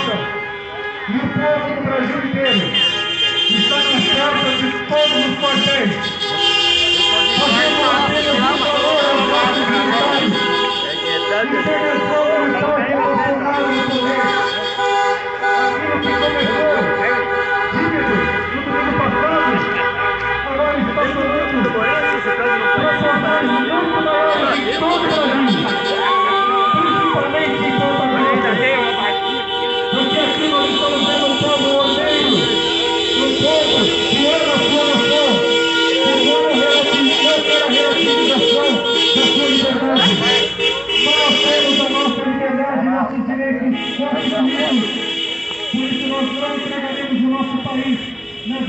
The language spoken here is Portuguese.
nossa e do povo do Brasil inteiro. Está nas portas de todos os quartéis. braço direito corre Por isso nós não entregaremos o nosso país.